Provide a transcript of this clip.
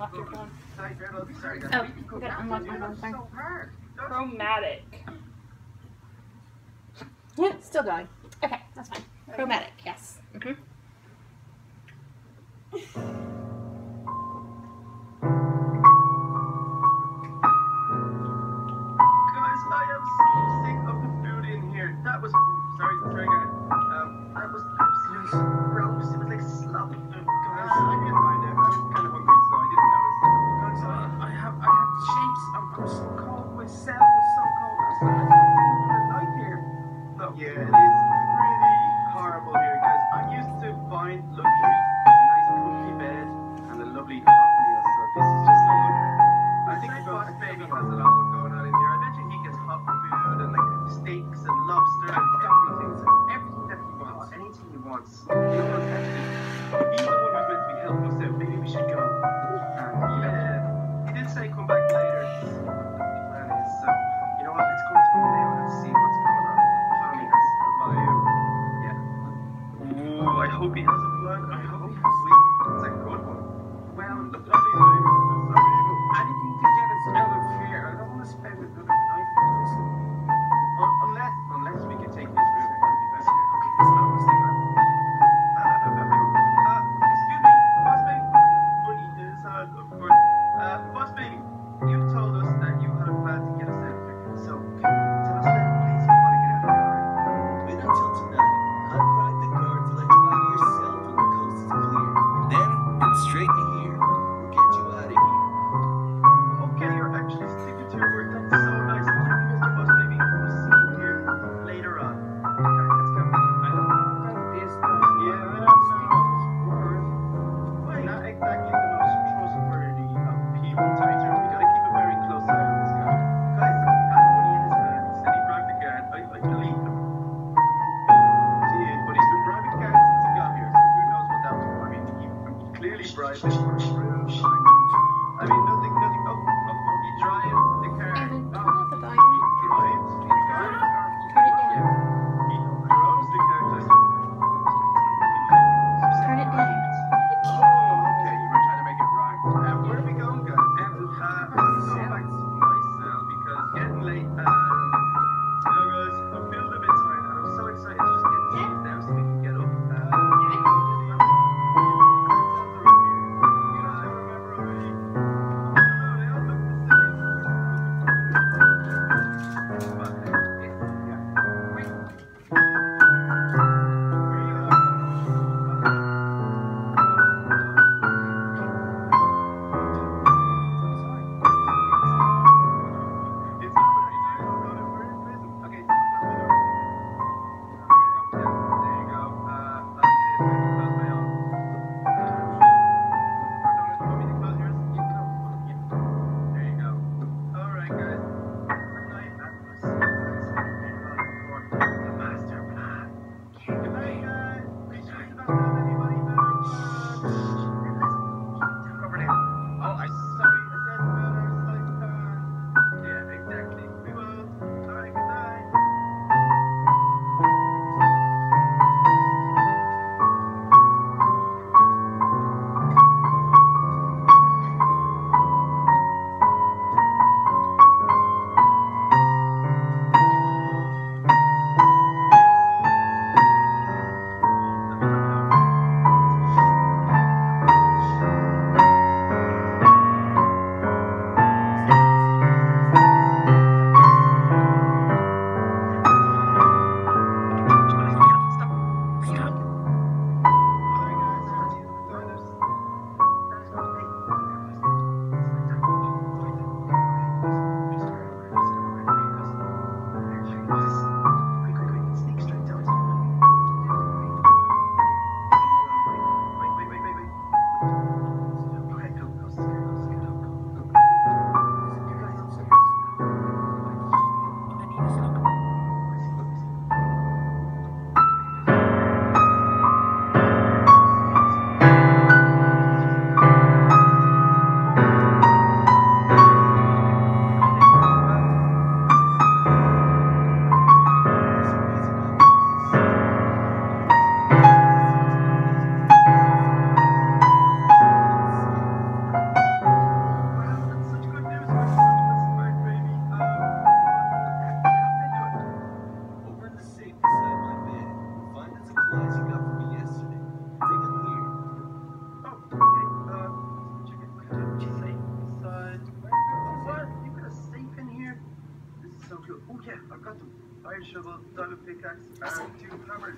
Oh, I'm gonna unlock my phone. Chromatic. Yeah, still going. Okay, that's fine. Chromatic, yes. Mm hmm That was say come back later. You know what? Let's go and see what's my, yeah. Oh, I hope he has a plan. I hope. It's a good one. Well, the bloody name is clearly bright. I mean, nothing. Oh yeah, I've got them. Iron shovel, diamond pickaxe, and two hammers.